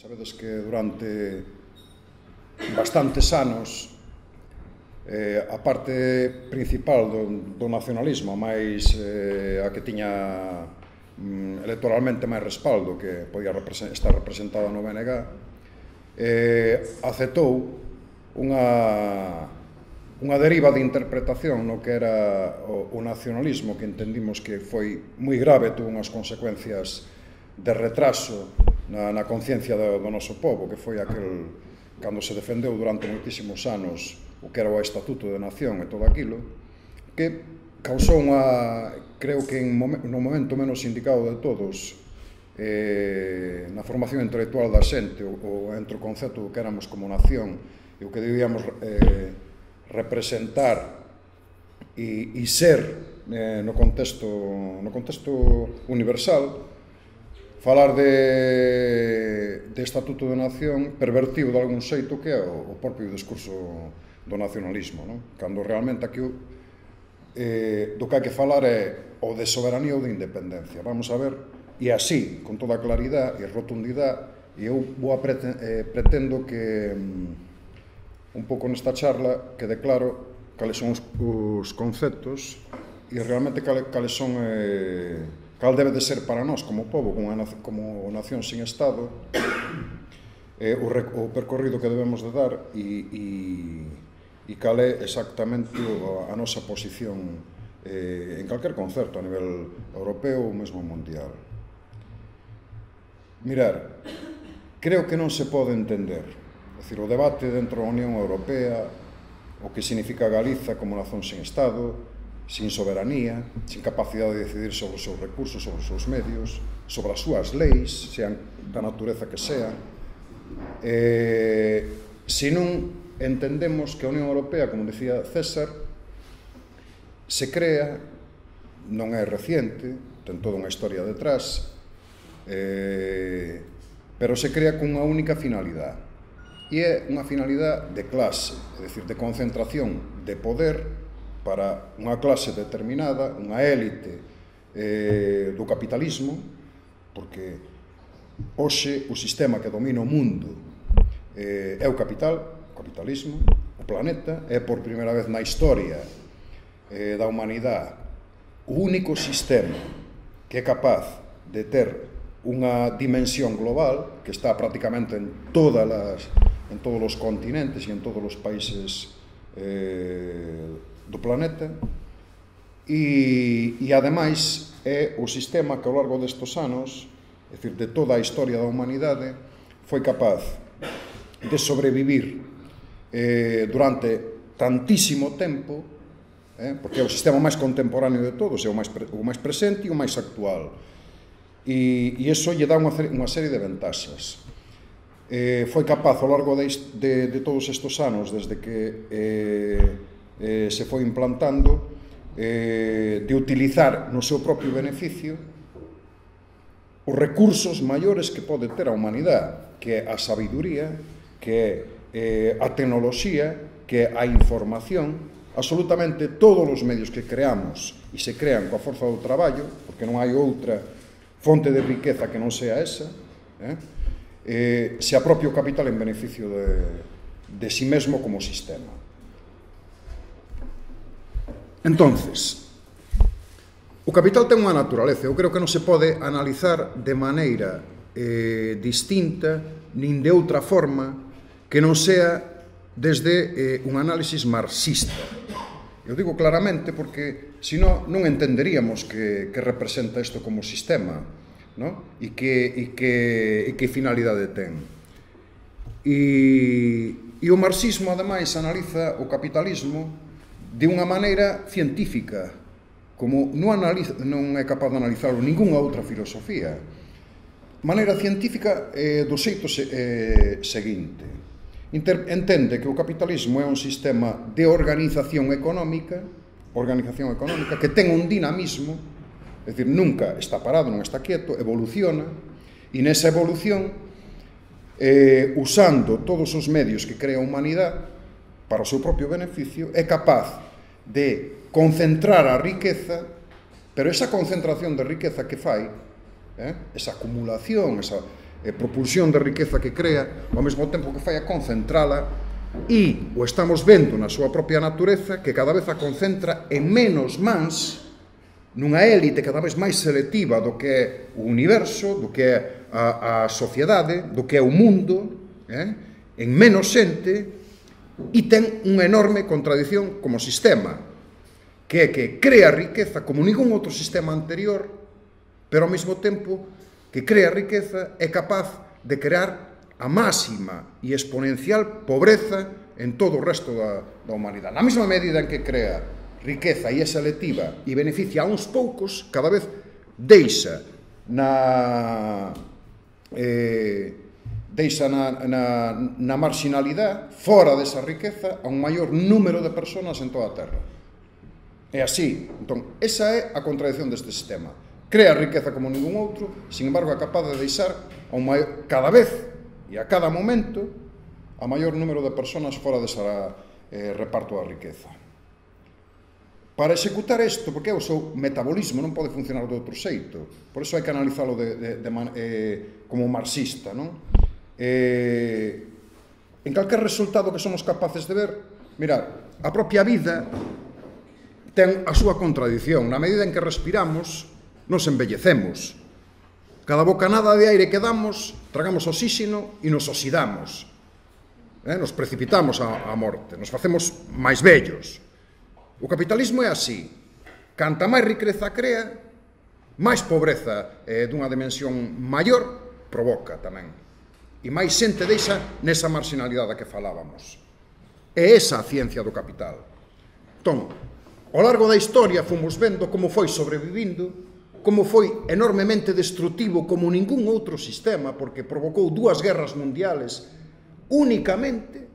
Sabedes que durante bastantes anos eh, a parte principal do, do nacionalismo máis eh, a que tiña mm, electoralmente máis respaldo que podía represent estar representada no BNG eh, aceptou unha unha deriva de interpretación no que era o, o nacionalismo que entendimos que foi moi grave, tuvo unhas consecuencias de retraso na, na conciencia do, do noso povo, que foi aquel cando se defendeu durante moitísimos anos o que era o Estatuto de Nación e todo aquilo, que causou unha, creo que en momen, no momento menos indicado de todos, eh, na formación intelectual da xente, o, o entre o concepto do que éramos como nación e o que debíamos eh, representar e, e ser eh, no contexto no contexto universal falar de, de Estatuto de Nación pervertiu de algún xeito que é o, o propio discurso do nacionalismo, non? cando realmente aquí eh, do que hai que falar é o de soberanía ou de independencia. Vamos a ver, e así, con toda claridade e rotundidade, e eu vou a preten, eh, pretendo que mm, un pouco nesta charla que declaro cales son os, os conceptos e realmente cales, cales son eh, cal debe de ser para nós como povo, como, como nación sin Estado, eh, o, o percorrido que debemos de dar e, e, e cal é exactamente a, a nosa posición eh, en calquer concerto a nivel europeo ou mesmo mundial. Mirar, creo que non se pode entender decir, o debate dentro da Unión Europea o que significa Galiza como nación sin Estado sin soberanía, sin capacidade de decidir sobre os seus recursos, sobre os seus medios, sobre as súas leis, sean da natureza que sea. Eh, se non entendemos que a Unión Europea, como decía César, se crea, non é reciente, ten toda unha historia detrás, eh, pero se crea cunha única finalidade. E é unha finalidade de clase, é dicir, de concentración de poder para unha clase determinada, unha élite eh, do capitalismo, porque hoxe o sistema que domina o mundo eh, é o capital, o capitalismo, o planeta, é por primeira vez na historia eh, da humanidade. O único sistema que é capaz de ter unha dimensión global que está prácticamente en todas as en todos os continentes e en todos os países eh, do planeta e, e ademais é o sistema que ao largo destes anos, é dicir, de toda a historia da humanidade, foi capaz de sobrevivir eh, durante tantísimo tempo, eh, porque é o sistema máis contemporáneo de todos, é o máis, o máis presente e o máis actual. E, e iso lle dá unha, unha serie de ventaxas eh, foi capaz ao largo de, de, de todos estes anos, desde que eh, eh, se foi implantando eh, de utilizar no seu propio beneficio os recursos maiores que pode ter a humanidade, que é a sabiduría, que é eh, a tecnoloxía, que é a información, absolutamente todos os medios que creamos e se crean coa forza do traballo, porque non hai outra fonte de riqueza que non sea esa, eh? Eh, se apropia o capital en beneficio de, de si sí mesmo como sistema. Entonces, o capital ten unha naturaleza. Eu creo que non se pode analizar de maneira eh, distinta nin de outra forma que non sea desde eh, un análisis marxista. Eu digo claramente porque senón non entenderíamos que, que representa isto como sistema no? e, que, e, que, e que finalidade ten. E, e o marxismo, ademais, analiza o capitalismo de unha maneira científica, como non, analiza, non é capaz de analizarlo ningunha outra filosofía. Maneira científica eh, do xeito se, eh, seguinte. Inter, entende que o capitalismo é un sistema de organización económica, organización económica que ten un dinamismo, é dicir, nunca está parado, non está quieto, evoluciona, e nesa evolución, eh, usando todos os medios que crea a humanidade, para o seu propio beneficio, é capaz de concentrar a riqueza, pero esa concentración de riqueza que fai, eh, esa acumulación, esa eh, propulsión de riqueza que crea, ao mesmo tempo que fai a concentrala, e o estamos vendo na súa propia natureza, que cada vez a concentra en menos mans, nunha élite cada vez máis selectiva do que é o universo, do que é a, a sociedade, do que é o mundo, eh? en menos xente, e ten unha enorme contradición como sistema, que é que crea riqueza como ningún outro sistema anterior, pero ao mesmo tempo que crea riqueza é capaz de crear a máxima e exponencial pobreza en todo o resto da, da humanidade. Na mesma medida en que crea riqueza e é selectiva e beneficia a uns poucos, cada vez deixa na... Eh, deixa na, na, na marginalidade, fora desa riqueza, a un maior número de personas en toda a Terra. É así. Entón, esa é a contradición deste sistema. Crea riqueza como ningún outro, sin embargo, é capaz de deixar a un maior, cada vez e a cada momento a maior número de personas fora desa eh, reparto da riqueza. Para executar isto, porque é o seu metabolismo, non pode funcionar de outro xeito. Por iso hai que analizalo de, de, de, eh, como marxista, non? eh, en calquer resultado que somos capaces de ver, mira, a propia vida ten a súa contradición. Na medida en que respiramos, nos embellecemos. Cada bocanada de aire que damos, tragamos oxíxeno e nos oxidamos. Eh? Nos precipitamos a, a morte, nos facemos máis bellos. O capitalismo é así. Canta máis riqueza crea, máis pobreza eh, dunha dimensión maior provoca tamén e máis xente deixa nesa marginalidade que falábamos. É esa a ciencia do capital. Entón, ao largo da historia fomos vendo como foi sobrevivindo, como foi enormemente destrutivo como ningún outro sistema, porque provocou dúas guerras mundiales únicamente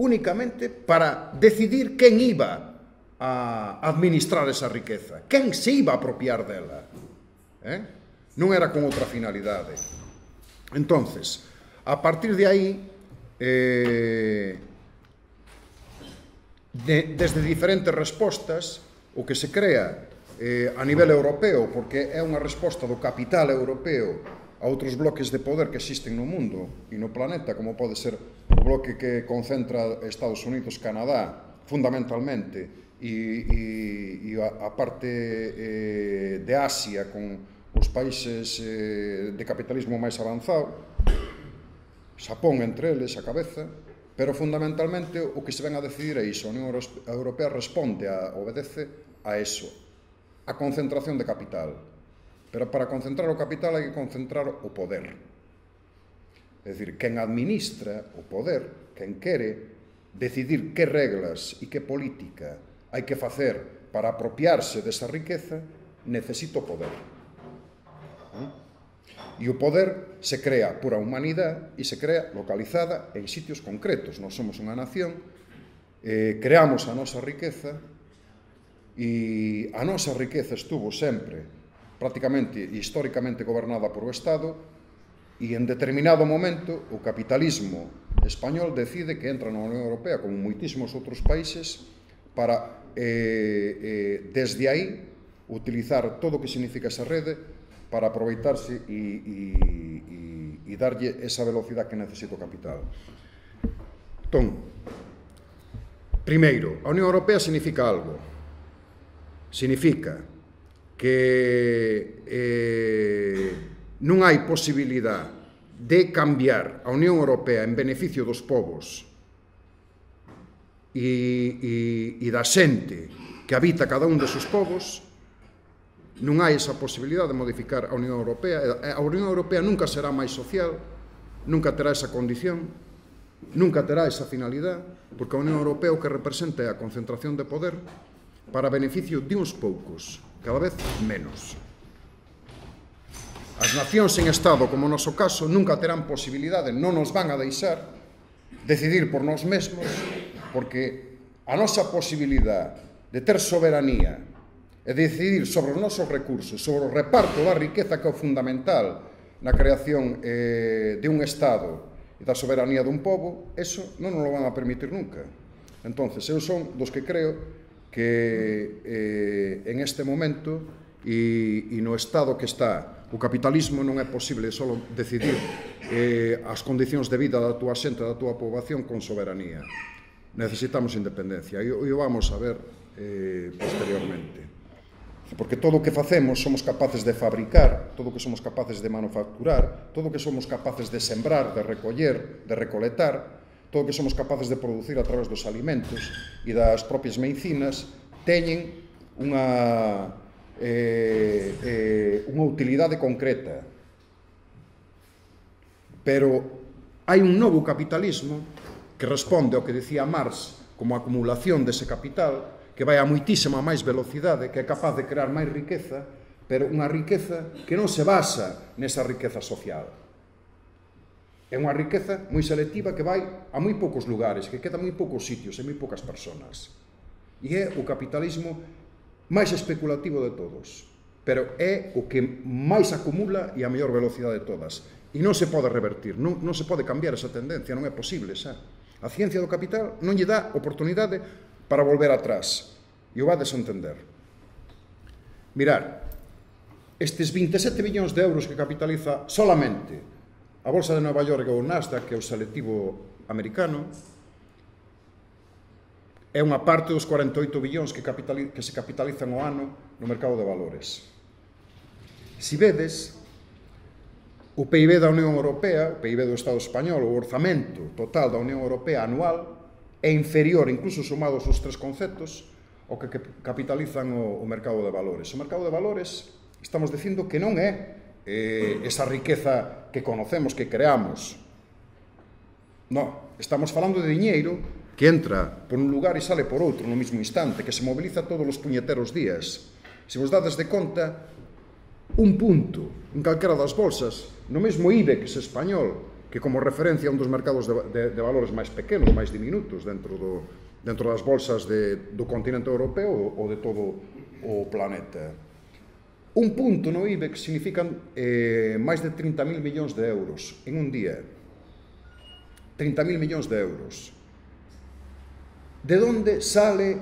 únicamente para decidir quen iba a administrar esa riqueza, quen se iba a apropiar dela. Eh? Non era con outra finalidade. Entonces, a partir de ahí, eh, de, desde diferentes respostas, o que se crea eh, a nivel europeo, porque é unha resposta do capital europeo a outros bloques de poder que existen no mundo e no planeta, como pode ser o bloque que concentra Estados Unidos, Canadá, fundamentalmente, e, e, e a, a parte eh, de Asia con os países eh, de capitalismo máis avanzado, Xapón entre eles a cabeza, pero fundamentalmente o que se ven a decidir é iso, a Unión Europea responde, a, obedece a eso, a concentración de capital. Pero para concentrar o capital hai que concentrar o poder. É dicir, quen administra o poder, quen quere decidir que reglas e que política hai que facer para apropiarse desa riqueza, necesita o poder. E o poder se crea por a humanidade e se crea localizada en sitios concretos. Nós somos unha nación, eh, creamos a nosa riqueza e a nosa riqueza estuvo sempre prácticamente e históricamente gobernada por o Estado e en determinado momento o capitalismo español decide que entra na Unión Europea como moitísimos outros países para eh, eh, desde aí utilizar todo o que significa esa rede para aproveitarse e, e, e, e darlle esa velocidade que necesita o capital. Entón, primeiro, a Unión Europea significa algo. Significa que eh, non hai posibilidade de cambiar a Unión Europea en beneficio dos povos e, e, e da xente que habita cada un dos seus povos non hai esa posibilidade de modificar a Unión Europea. A Unión Europea nunca será máis social, nunca terá esa condición, nunca terá esa finalidade, porque a Unión Europea o que representa é a concentración de poder para beneficio de uns poucos, cada vez menos. As nacións en Estado, como o noso caso, nunca terán posibilidade, non nos van a deixar decidir por nós mesmos, porque a nosa posibilidade de ter soberanía e decidir sobre os nosos recursos, sobre o reparto da riqueza que é o fundamental na creación eh, de un Estado e da soberanía dun povo, eso non nos lo van a permitir nunca. Entonces, eu son dos que creo que eh, en este momento e, e no estado que está o capitalismo non é posible só decidir eh, as condicións de vida da túa xente, da túa poboación con soberanía. Necesitamos independencia e o vamos a ver eh, posteriormente porque todo o que facemos somos capaces de fabricar, todo o que somos capaces de manufacturar, todo o que somos capaces de sembrar, de recoller, de recoletar, todo o que somos capaces de producir a través dos alimentos e das propias medicinas teñen unha eh, eh, unha utilidade concreta. Pero hai un novo capitalismo que responde ao que decía Marx como acumulación dese capital que vai a muitísima máis velocidade, que é capaz de crear máis riqueza, pero unha riqueza que non se basa nesa riqueza social. É unha riqueza moi selectiva que vai a moi poucos lugares, que queda moi poucos sitios e moi poucas personas. E é o capitalismo máis especulativo de todos, pero é o que máis acumula e a mellor velocidade de todas. E non se pode revertir, non, non se pode cambiar esa tendencia, non é posible xa. A ciencia do capital non lle dá oportunidade para volver atrás. E o vades entender. Mirar, estes 27 millóns de euros que capitaliza solamente a Bolsa de Nova York ou o Nasdaq, que é o selectivo americano, é unha parte dos 48 billóns que, que se capitalizan o ano no mercado de valores. Si vedes, o PIB da Unión Europea, o PIB do Estado Español, o orzamento total da Unión Europea anual é inferior, incluso sumados os tres conceptos, o que capitalizan o, o mercado de valores. O mercado de valores estamos dicindo que non é eh, esa riqueza que conocemos, que creamos. No, estamos falando de diñeiro que entra por un lugar e sale por outro no mesmo instante, que se moviliza todos os puñeteros días. Se vos dades de conta, un punto en calquera das bolsas, no mesmo IBEX español, que como referencia un dos mercados de, de, de valores máis pequenos, máis diminutos dentro do dentro das bolsas de, do continente europeo ou de todo o planeta. Un punto no IBEX significan eh, máis de 30.000 millóns de euros en un día. 30.000 millóns de euros. De onde sale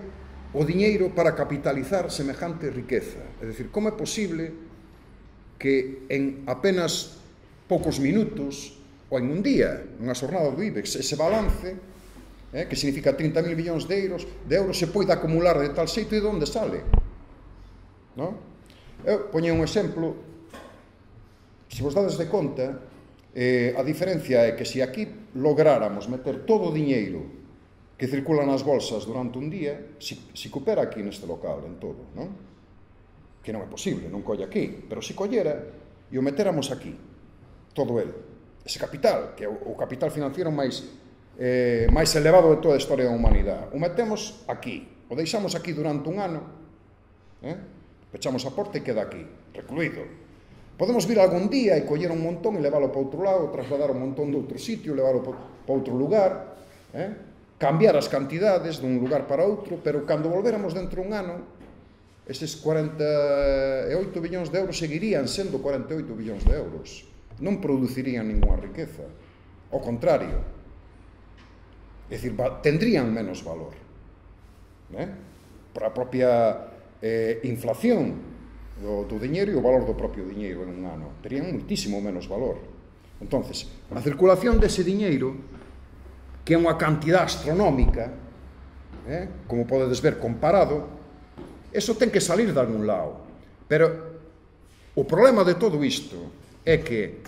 o diñeiro para capitalizar semejante riqueza? É dicir, como é posible que en apenas poucos minutos ou en un día, unha xornada do IBEX, ese balance eh, que significa 30.000 millóns de euros, de euros se poida acumular de tal xeito e de onde sale. No? Eu poño un exemplo, se vos dades de conta, eh, a diferencia é que se aquí lográramos meter todo o diñeiro que circula nas bolsas durante un día, se, se coopera aquí neste local, en todo, non? Que non é posible, non colle aquí, pero se collera e o meteramos aquí, todo el, ese capital, que é o capital financiero máis eh, máis elevado de toda a historia da humanidade. O metemos aquí, o deixamos aquí durante un ano, eh? pechamos a porta e queda aquí, recluído. Podemos vir algún día e coller un montón e leválo para outro lado, trasladar un montón de outro sitio, leválo para outro lugar, eh? cambiar as cantidades dun lugar para outro, pero cando volveramos dentro un ano, estes 48 billóns de euros seguirían sendo 48 billóns de euros non producirían ninguna riqueza. Ao contrario. É dicir, tendrían menos valor. Né? Por a propia eh, inflación do, do diñeiro e o valor do propio diñeiro en un ano. Terían muitísimo menos valor. entonces a circulación dese diñeiro, que é unha cantidad astronómica, eh, como podedes ver comparado, eso ten que salir de algún lado. Pero o problema de todo isto é que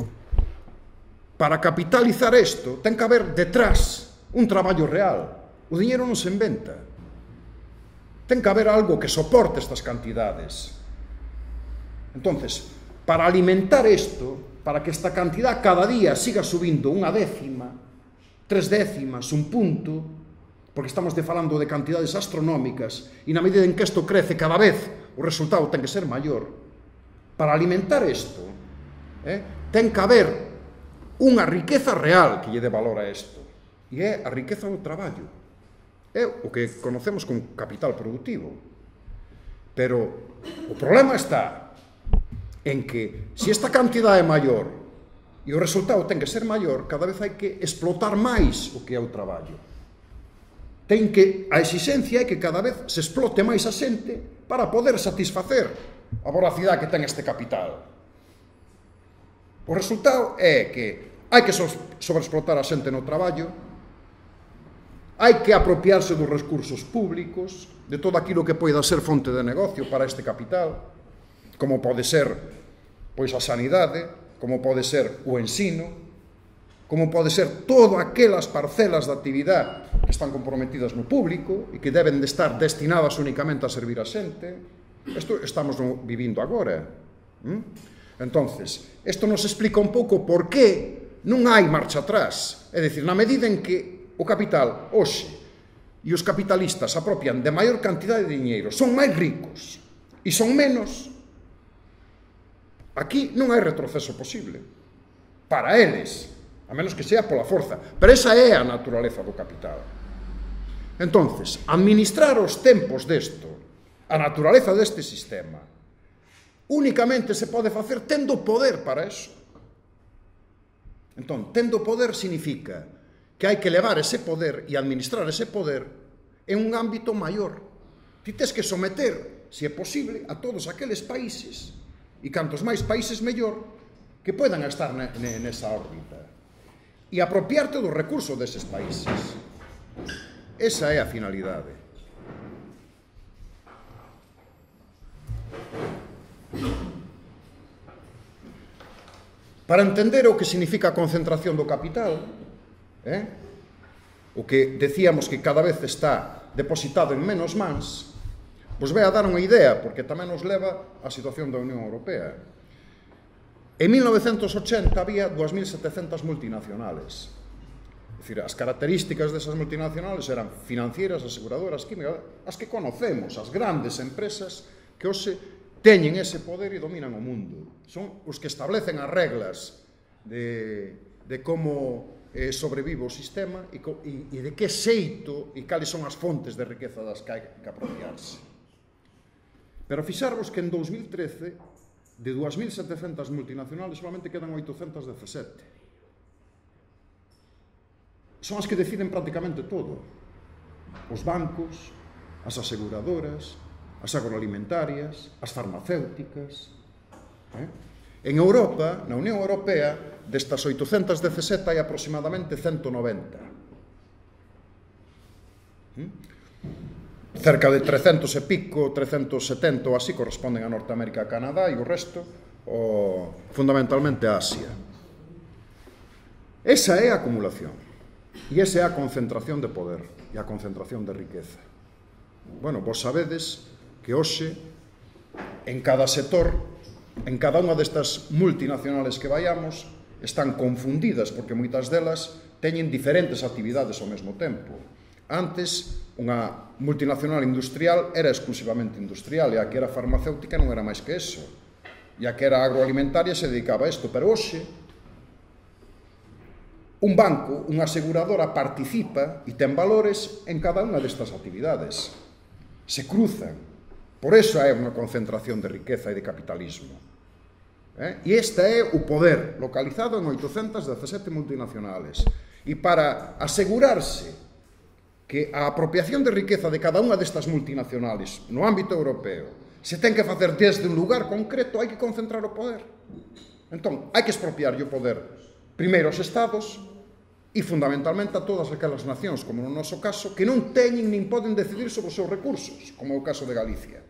para capitalizar isto ten que haber detrás un traballo real. O diñeiro non se inventa. Ten que haber algo que soporte estas cantidades. Entonces, para alimentar isto, para que esta cantidad cada día siga subindo unha décima, tres décimas, un punto, porque estamos de falando de cantidades astronómicas, e na medida en que isto crece cada vez, o resultado ten que ser maior. Para alimentar isto, eh? ten que haber unha riqueza real que lle dé valor a isto. E é a riqueza do traballo. É o que conocemos como capital productivo. Pero o problema está en que se esta cantidade é maior e o resultado ten que ser maior, cada vez hai que explotar máis o que é o traballo. Ten que a exigencia é que cada vez se explote máis a xente para poder satisfacer a voracidade que ten este capital. O resultado é que hai que sobreexplotar a xente no traballo, hai que apropiarse dos recursos públicos, de todo aquilo que poida ser fonte de negocio para este capital, como pode ser pois a sanidade, como pode ser o ensino, como pode ser todas aquelas parcelas de actividade que están comprometidas no público e que deben de estar destinadas únicamente a servir a xente. Isto estamos vivindo agora. ¿Mm? Entonces, isto nos explica un pouco por que non hai marcha atrás. É dicir, na medida en que o capital hoxe e os capitalistas apropian de maior cantidade de diñeiro, son máis ricos e son menos, aquí non hai retroceso posible. Para eles, a menos que sea pola forza. Pero esa é a naturaleza do capital. Entonces, administrar os tempos desto, a naturaleza deste sistema, únicamente se pode facer tendo poder para eso. Entón, tendo poder significa que hai que levar ese poder e administrar ese poder en un ámbito maior. Ti tes que someter, se é posible, a todos aqueles países, e cantos máis países mellor, que poidan estar nesa órbita. E apropiarte do recurso deses países. Esa é a finalidade. Para entender o que significa a concentración do capital, eh, o que decíamos que cada vez está depositado en menos mans, pois vos vai a dar unha idea, porque tamén nos leva á situación da Unión Europea. En 1980 había 2.700 multinacionales. É dicir, as características desas multinacionales eran financieras, aseguradoras, químicas, as que conocemos, as grandes empresas que hoxe teñen ese poder e dominan o mundo. Son os que establecen as reglas de, de como eh, sobrevive o sistema e, e, e de que xeito e cales son as fontes de riqueza das que hai que apropiarse. Pero fixarvos que en 2013 de 2.700 multinacionales solamente quedan 817 son as que deciden prácticamente todo. Os bancos, as aseguradoras, as agroalimentarias, as farmacéuticas. Eh? En Europa, na Unión Europea, destas 817 hai aproximadamente 190. Eh? Hmm? Cerca de 300 e pico, 370 ou así corresponden a Norteamérica e Canadá e o resto o, fundamentalmente a Asia. Esa é a acumulación. E esa é a concentración de poder e a concentración de riqueza. Bueno, vos sabedes que hoxe en cada sector, en cada unha destas multinacionales que vayamos, están confundidas porque moitas delas teñen diferentes actividades ao mesmo tempo. Antes, unha multinacional industrial era exclusivamente industrial e a que era farmacéutica non era máis que eso. E a que era agroalimentaria se dedicaba a isto, pero hoxe un banco, unha aseguradora participa e ten valores en cada unha destas actividades. Se cruzan Por eso é unha concentración de riqueza e de capitalismo. Eh? E este é o poder localizado en 817 multinacionales. E para asegurarse que a apropiación de riqueza de cada unha destas multinacionales no ámbito europeo se ten que facer desde un lugar concreto, hai que concentrar o poder. Entón, hai que expropiar o poder primeiro aos estados e fundamentalmente a todas aquelas nacións, como no noso caso, que non teñen nin poden decidir sobre os seus recursos, como é o caso de Galicia.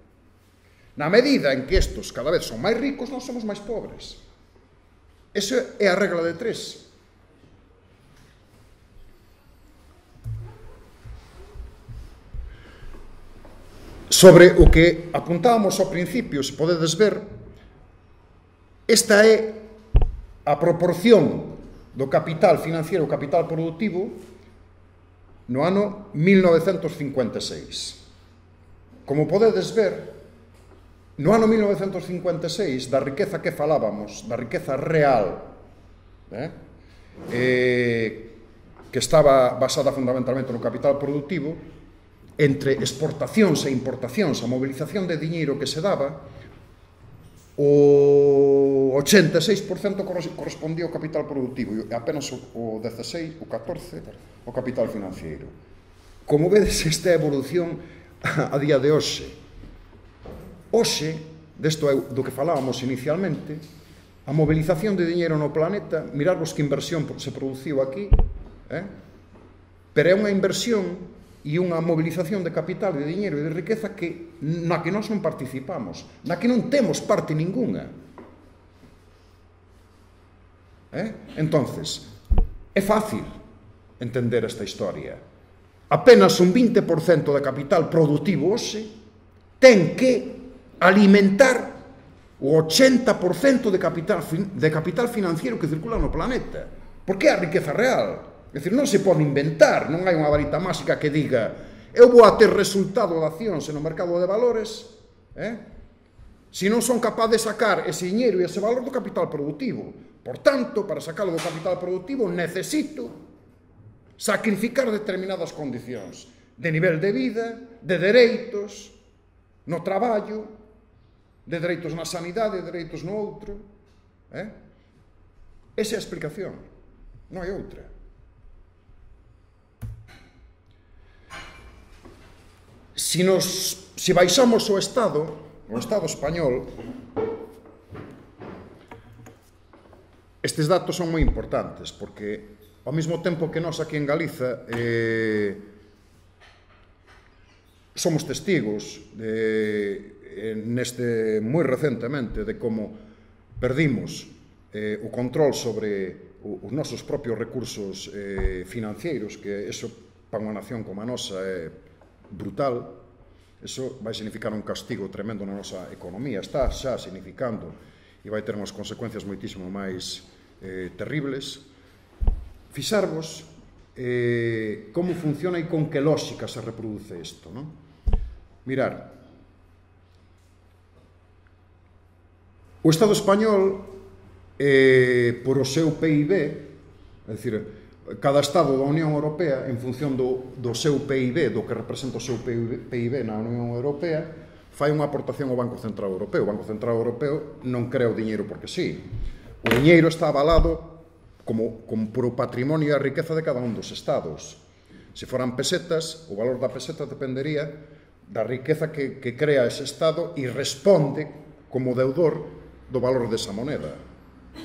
Na medida en que estos cada vez son máis ricos, non somos máis pobres. Esa é a regla de tres. Sobre o que apuntábamos ao principio, se podedes ver, esta é a proporción do capital financiero, o capital productivo, no ano 1956. Como podedes ver, No ano 1956, da riqueza que falábamos, da riqueza real, eh, eh, que estaba basada fundamentalmente no capital productivo, entre exportacións e importacións, a mobilización de diñeiro que se daba, o 86% correspondía ao capital productivo e apenas o 16, o 14, o capital financiero. Como vedes esta evolución a día de hoxe, Oxe, desto é do que falábamos inicialmente, a mobilización de diñeiro no planeta, mirarvos que inversión se produciu aquí, eh? pero é unha inversión e unha mobilización de capital, de diñeiro e de riqueza que, na que nós non participamos, na que non temos parte ningunha. Eh? Entonces, é fácil entender esta historia. Apenas un 20% de capital productivo hoxe ten que alimentar o 80% de capital, de capital financiero que circula no planeta. Porque é a riqueza real. É dicir, non se pode inventar, non hai unha varita máxica que diga eu vou a ter resultado de accións no mercado de valores, eh? se non son capaz de sacar ese dinheiro e ese valor do capital productivo. Por tanto, para sacarlo do capital productivo necesito sacrificar determinadas condicións de nivel de vida, de dereitos, no traballo, de dereitos na sanidade, de dereitos no outro. Eh? Esa é a explicación, non hai outra. Si, nos, si baixamos o Estado, o Estado español, estes datos son moi importantes, porque ao mesmo tempo que nós aquí en Galiza eh, somos testigos de, eh, neste moi recentemente de como perdimos eh, o control sobre os nosos propios recursos eh, financeiros, que eso para unha nación como a nosa é brutal, eso vai significar un castigo tremendo na nosa economía, está xa significando e vai ter unhas consecuencias moitísimo máis eh, terribles. Fixarvos eh, como funciona e con que lógica se reproduce isto, non? Mirar. O Estado español, eh, por o seu PIB, é dicir, cada Estado da Unión Europea, en función do, do seu PIB, do que representa o seu PIB, na Unión Europea, fai unha aportación ao Banco Central Europeo. O Banco Central Europeo non crea o diñeiro porque sí. O diñeiro está avalado como, como por o patrimonio e a riqueza de cada un dos Estados. Se foran pesetas, o valor da peseta dependería da riqueza que, que crea ese Estado e responde como deudor do valor desa moneda.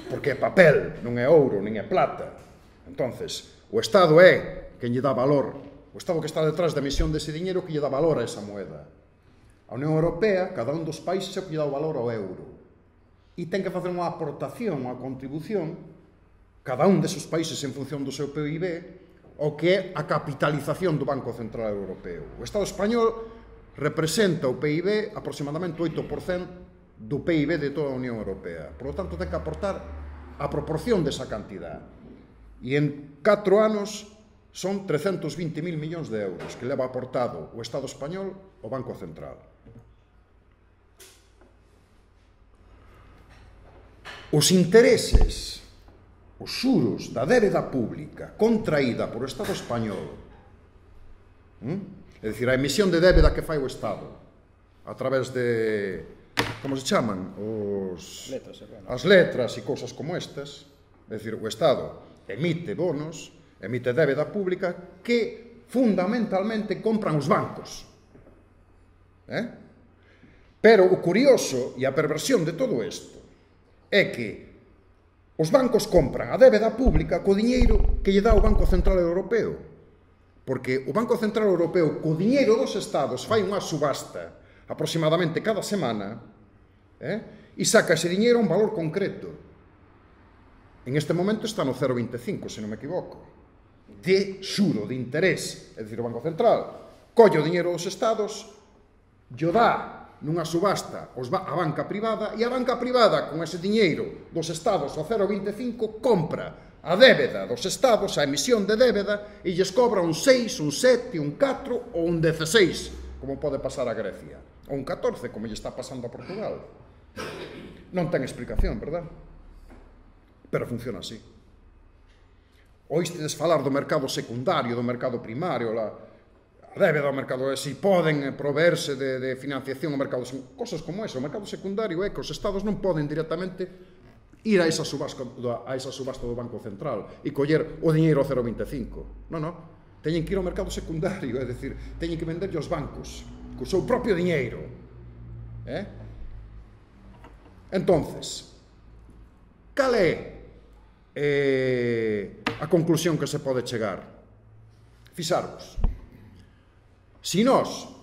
Porque é papel, non é ouro, nin é plata. entonces o Estado é quen lle dá valor. O Estado que está detrás da emisión dese diñeiro que lle dá valor a esa moeda. A Unión Europea, cada un dos países, é que lle dá o valor ao euro. E ten que facer unha aportación, unha contribución, cada un deses países en función do seu PIB, o que é a capitalización do Banco Central Europeo. O Estado español representa o PIB aproximadamente 8% do PIB de toda a Unión Europea. Por lo tanto, ten que aportar a proporción desa cantidad. E en 4 anos son 320.000 millóns de euros que leva aportado o Estado español o Banco Central. Os intereses, os xuros da débeda pública contraída por o Estado español ¿eh? É dicir, a emisión de débeda que fai o Estado a través de como se chaman os letras, bueno. as letras e cousas como estas, é dicir, o Estado emite bonos, emite débeda pública que fundamentalmente compran os bancos. Eh? Pero o curioso e a perversión de todo isto é que os bancos compran a débeda pública co diñeiro que lle dá o Banco Central Europeo porque o Banco Central Europeo, co diñeiro dos estados, fai unha subasta aproximadamente cada semana eh? e saca ese diñeiro a un valor concreto. En este momento está no 0,25, se non me equivoco de xuro, de interés, é dicir, o Banco Central, colle o diñeiro dos estados, yo dá nunha subasta os ba a banca privada e a banca privada con ese diñeiro dos estados ao 0,25 compra a débeda dos estados, a emisión de débeda, e lles cobra un 6, un 7, un 4 ou un 16, como pode pasar a Grecia, ou un 14, como lle está pasando a Portugal. Non ten explicación, verdad? Pero funciona así. Oístedes falar do mercado secundario, do mercado primario, la, a débeda ao mercado, se si poden eh, proverse de, de financiación ao mercado, cosas como eso, o mercado secundario é que os estados non poden directamente ir a esa subasta, a esa subasta do Banco Central e coller o diñeiro a 0,25. Non, non. Teñen que ir ao mercado secundario, é dicir, teñen que venderlle aos bancos co seu propio diñeiro. Eh? Entonces, cal é eh, a conclusión que se pode chegar? Fixarvos. Si nós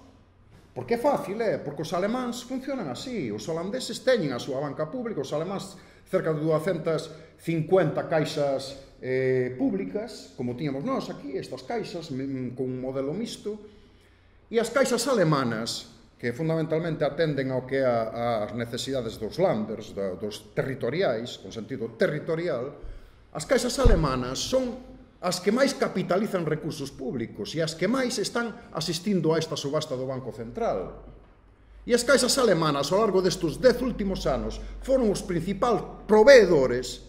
Porque é fácil, é, porque os alemáns funcionan así, os holandeses teñen a súa banca pública, os alemáns cerca de 250 caixas eh, públicas, como tiñamos nós aquí, estas caixas mm, mm, con un modelo mixto, e as caixas alemanas, que fundamentalmente atenden ao que é as necesidades dos landers, da, dos territoriais, con sentido territorial, as caixas alemanas son as que máis capitalizan recursos públicos e as que máis están asistindo a esta subasta do Banco Central. E as caixas alemanas ao largo destes dez últimos anos foron os principais proveedores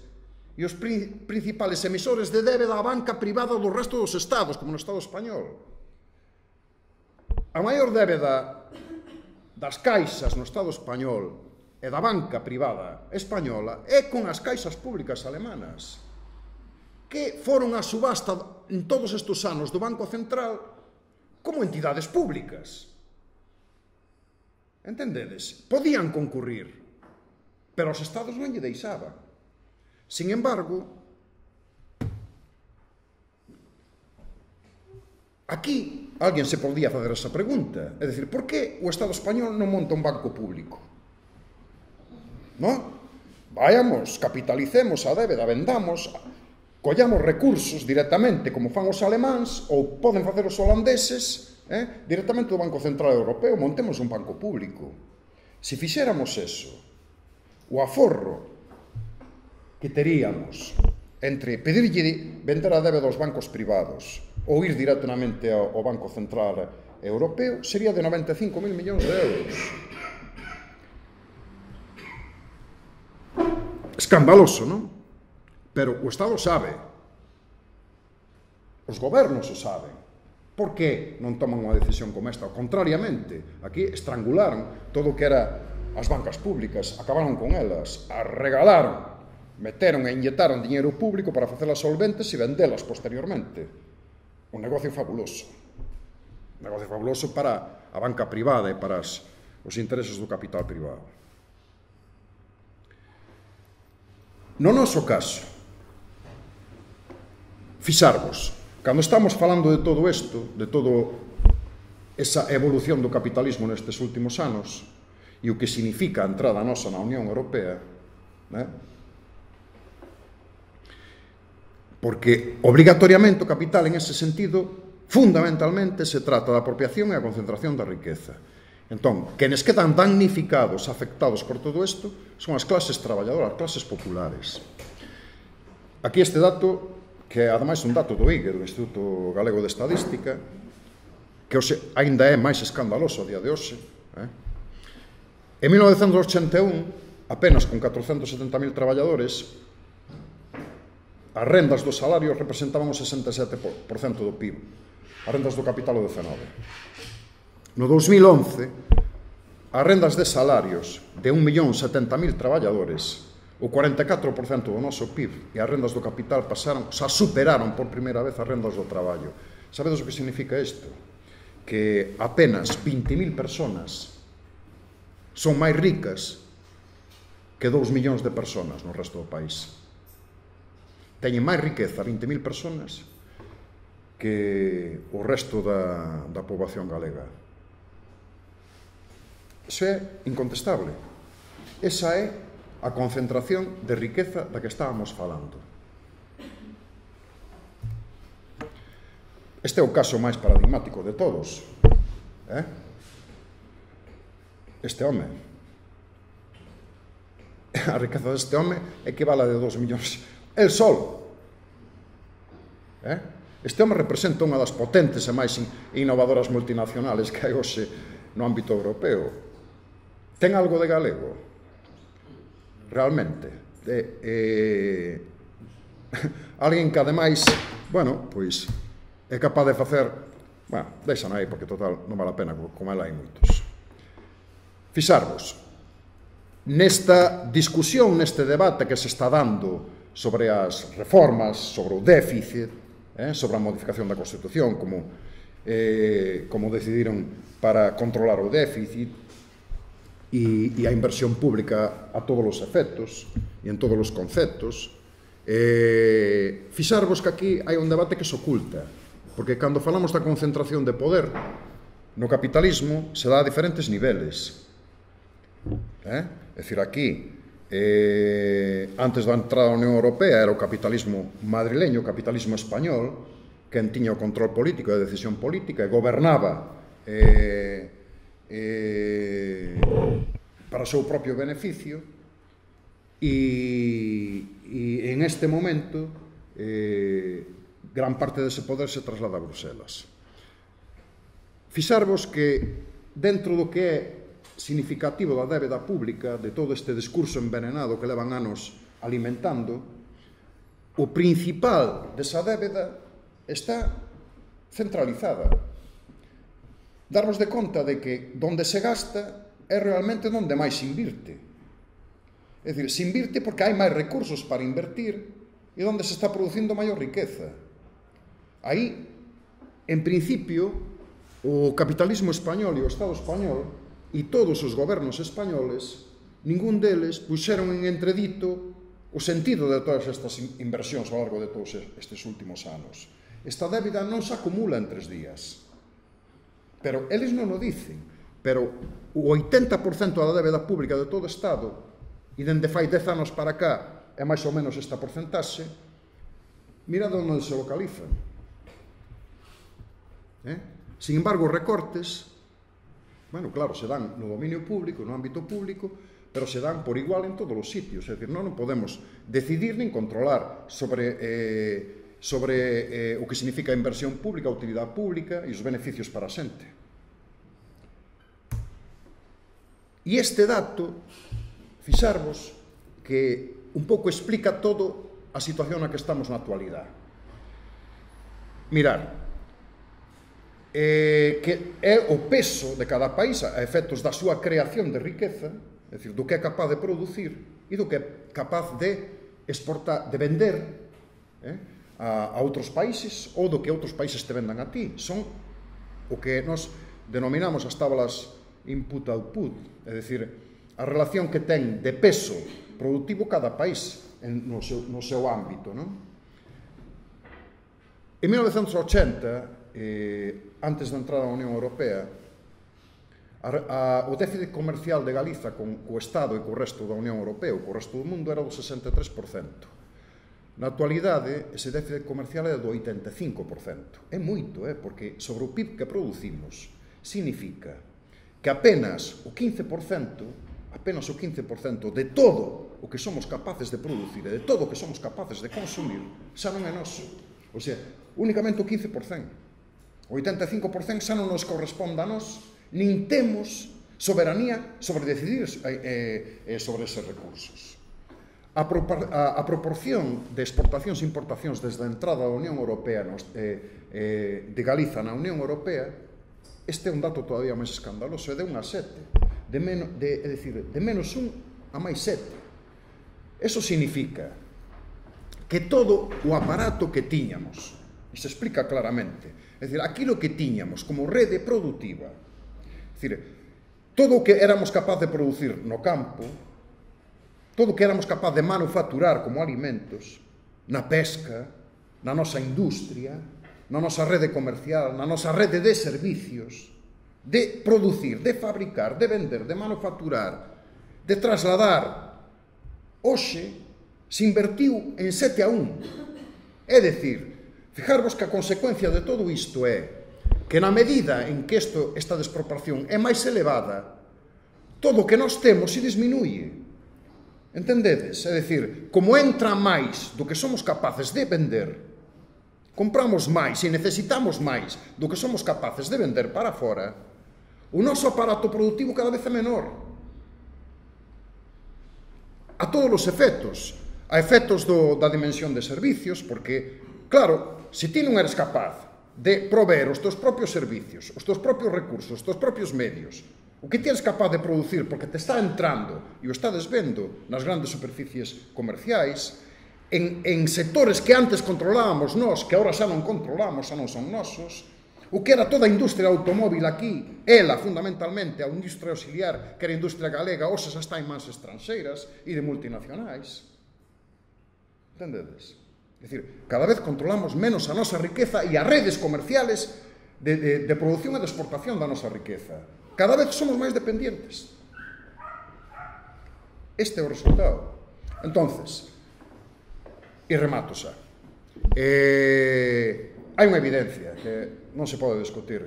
e os prin principales emisores de débeda á banca privada do resto dos estados, como no estado español. A maior débeda das caixas no estado español e da banca privada española é con as caixas públicas alemanas que foron a subasta en todos estes anos do Banco Central como entidades públicas. Entendedes? Podían concurrir, pero os estados non lle deixaban. Sin embargo, aquí alguén se podía fazer esa pregunta. É dicir, por que o Estado español non monta un banco público? Non? Vayamos, capitalicemos a débeda, vendamos, collamos recursos directamente como fan os alemáns ou poden facer os holandeses eh? directamente do Banco Central Europeo, montemos un banco público. Se fixéramos eso, o aforro que teríamos entre pedirlle vender a débeda dos bancos privados ou ir directamente ao Banco Central Europeo sería de 95.000 millóns de euros. Escandaloso, non? Pero o Estado sabe. Os gobernos o saben. Por que non toman unha decisión como esta? Ao contrariamente, aquí estrangularon todo o que era as bancas públicas, acabaron con elas, as regalaron, meteron e inyectaron diñeiro público para facelas solventes e vendelas posteriormente. Un negocio fabuloso. Un negocio fabuloso para a banca privada e para as, os intereses do capital privado. No noso caso, fixarvos, Cando estamos falando de todo isto, de todo esa evolución do capitalismo nestes últimos anos e o que significa a entrada nosa na Unión Europea, né? porque obrigatoriamente o capital en ese sentido fundamentalmente se trata da apropiación e a concentración da riqueza. Entón, quenes quedan damnificados, afectados por todo isto, son as clases traballadoras, as clases populares. Aquí este dato que ademais un dato do IGE, do Instituto Galego de Estadística, que hoxe aínda é máis escandaloso a día de hoxe. Eh? En 1981, apenas con 470.000 traballadores, as rendas dos salarios representaban o 67% do PIB, as rendas do capital o 19%. No 2011, as rendas de salarios de 1.070.000 traballadores O 44% do noso PIB e as rendas do capital pasaron, xa superaron por primeira vez as rendas do traballo. Sabedes o que significa isto? Que apenas 20.000 personas son máis ricas que 2 millóns de personas no resto do país. Teñen máis riqueza 20.000 personas que o resto da, da poboación galega. Iso é incontestable. Esa é a concentración de riqueza da que estábamos falando. Este é o caso máis paradigmático de todos. Eh? Este home. A riqueza deste home equivale a de 2 millóns. El sol. Eh? Este home representa unha das potentes e máis innovadoras multinacionales que hai hoxe no ámbito europeo. Ten algo de galego? realmente. De, eh, alguén que ademais, bueno, pois é capaz de facer, bueno, deixan aí porque total non vale a pena, como ela hai moitos. Fixarvos, nesta discusión, neste debate que se está dando sobre as reformas, sobre o déficit, eh, sobre a modificación da Constitución, como, eh, como decidiron para controlar o déficit, e, e a inversión pública a todos os efectos e en todos os conceptos. Eh, fixarvos que aquí hai un debate que se oculta, porque cando falamos da concentración de poder no capitalismo se dá a diferentes niveles. Eh? É dicir, aquí eh, antes da entrada da Unión Europea era o capitalismo madrileño, o capitalismo español, quen tiña o control político e a decisión política e gobernaba eh, eh, para o seu propio beneficio e, e en este momento eh, gran parte dese poder se traslada a Bruselas. Fixarvos que dentro do que é significativo da débeda pública, de todo este discurso envenenado que levan anos alimentando, o principal desa débeda está centralizada darnos de conta de que donde se gasta é realmente onde máis se invirte. É dicir, se invirte porque hai máis recursos para invertir e onde se está producindo maior riqueza. Aí, en principio, o capitalismo español e o Estado español e todos os gobernos españoles, ningún deles puxeron en entredito o sentido de todas estas inversións ao largo de todos estes últimos anos. Esta débida non se acumula en tres días Pero eles non o dicen, pero o 80% da débeda pública de todo o Estado, e dende fai 10 anos para cá, é máis ou menos esta porcentaxe, mira onde se localizan. Eh? Sin embargo, recortes, bueno, claro, se dan no dominio público, no ámbito público, pero se dan por igual en todos os sitios, é dicir, non, non podemos decidir nin controlar sobre eh, sobre eh, o que significa a inversión pública, a utilidade pública e os beneficios para a xente. E este dato, fixarvos, que un pouco explica todo a situación na que estamos na actualidade. Mirar, eh, que é o peso de cada país a efectos da súa creación de riqueza, é dicir, do que é capaz de producir e do que é capaz de exportar, de vender, eh? a, a outros países ou do que outros países te vendan a ti. Son o que nos denominamos as tablas input-output, é dicir, a relación que ten de peso productivo cada país en, no, seu, no seu ámbito. Non? En 1980, eh, antes da entrada na Unión Europea, a, a, o déficit comercial de Galiza con co Estado e co resto da Unión Europea, co resto do mundo, era do 63%. Na actualidade, ese déficit comercial é do 85%. É moito, é, porque sobre o PIB que producimos significa que apenas o 15%, apenas o 15% de todo o que somos capaces de producir e de todo o que somos capaces de consumir xa non é noso. O sea, únicamente o 15%. O 85% xa non nos corresponde a nós, nin temos soberanía sobre decidir eh, eh, sobre eses recursos. A, propor, a, a proporción de exportacións e importacións desde a entrada da Unión Europea nos, eh, eh, de Galiza na Unión Europea este é un dato todavía máis escandaloso é de 1 a 7 de, menos, de, é dicir, de menos 1 a máis 7 eso significa que todo o aparato que tiñamos e se explica claramente é dicir, aquilo que tiñamos como rede productiva é dicir, todo o que éramos capaz de producir no campo Todo o que éramos capaz de manufacturar como alimentos, na pesca, na nosa industria, na nosa rede comercial, na nosa rede de servicios, de producir, de fabricar, de vender, de manufacturar, de trasladar, hoxe se invertiu en 7 a 1. É dicir, fijarvos que a consecuencia de todo isto é que na medida en que isto, esta desproporción é máis elevada, todo o que nós temos se disminuye. Entendedes? É dicir, como entra máis do que somos capaces de vender, compramos máis e necesitamos máis do que somos capaces de vender para fora, o noso aparato productivo cada vez é menor. A todos os efectos, a efectos do, da dimensión de servicios, porque, claro, se ti non eres capaz de proveer os teus propios servicios, os teus propios recursos, os teus propios medios, O que ti eres capaz de producir porque te está entrando e o estades vendo nas grandes superficies comerciais, en, en sectores que antes controlábamos nós, que agora xa non controlamos, xa non son nosos, o que era toda a industria automóvil aquí, ela fundamentalmente, a industria auxiliar, que era a industria galega, hoxe xa está en mans estranxeiras e de multinacionais. Entendedes? É dicir, cada vez controlamos menos a nosa riqueza e as redes comerciales de, de, de produción e de exportación da nosa riqueza. Cada vez somos máis dependientes. Este é o resultado. Entonces, e remato xa. Eh, hai unha evidencia que non se pode discutir.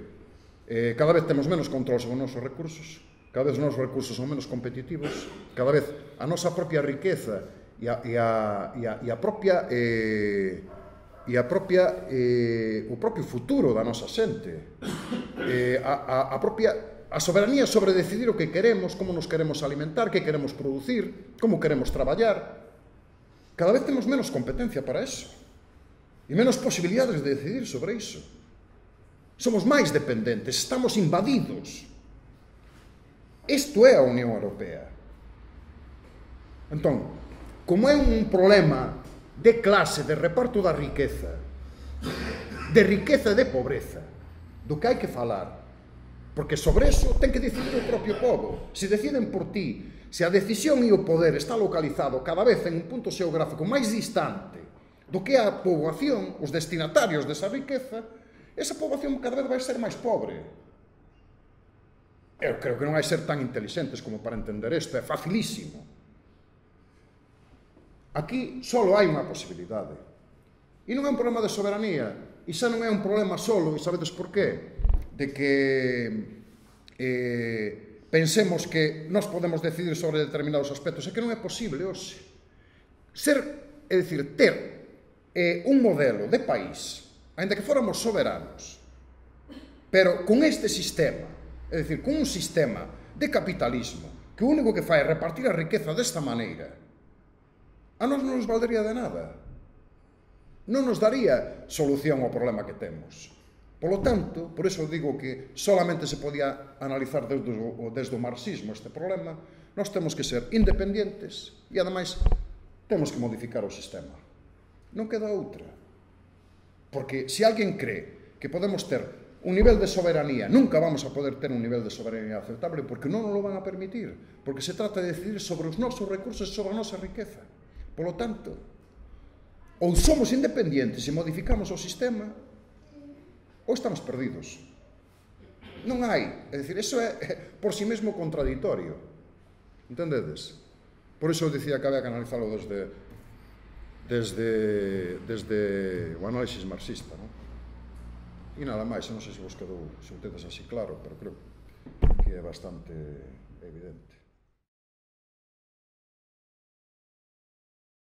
Eh, cada vez temos menos control sobre os nosos recursos, cada vez os nosos recursos son menos competitivos, cada vez a nosa propia riqueza e a, e a, e a, e a propia eh, e a propia eh, o propio futuro da nosa xente eh, a, a, a propia a soberanía sobre decidir o que queremos, como nos queremos alimentar, que queremos producir, como queremos traballar. Cada vez temos menos competencia para eso e menos posibilidades de decidir sobre iso. Somos máis dependentes, estamos invadidos. Isto é a Unión Europea. Entón, como é un problema de clase, de reparto da riqueza, de riqueza e de pobreza, do que hai que falar, Porque sobre eso ten que decidir o propio povo. Se deciden por ti, se a decisión e o poder está localizado cada vez en un punto xeográfico máis distante do que a poboación, os destinatarios desa riqueza, esa poboación cada vez vai ser máis pobre. Eu creo que non hai ser tan inteligentes como para entender isto, é facilísimo. Aquí só hai unha posibilidade. E non é un problema de soberanía, e xa non é un problema solo, e sabedes por qué? de que eh, pensemos que nós podemos decidir sobre determinados aspectos, é que non é posible hoxe. Ser, é dicir, ter eh, un modelo de país, ainda que fóramos soberanos, pero con este sistema, é dicir, con un sistema de capitalismo, que o único que fai é repartir a riqueza desta maneira, a nós non nos valdería de nada. Non nos daría solución ao problema que temos. Por lo tanto, por eso digo que solamente se podía analizar desde o, desde o marxismo este problema, nós temos que ser independentes e, ademais, temos que modificar o sistema. Non queda outra. Porque se alguén cree que podemos ter un nivel de soberanía, nunca vamos a poder ter un nivel de soberanía aceptable porque non nos lo van a permitir, porque se trata de decidir sobre os nosos recursos e sobre a nosa riqueza. Por lo tanto, ou somos independentes e modificamos o sistema, ou estamos perdidos. Non hai, é dicir, eso é por si sí mesmo contradictorio. Entendedes? Por iso dicía que había que analizalo desde desde desde o análisis marxista, non? E nada máis, non sei se vos quedou, se o tedes así claro, pero creo que é bastante evidente.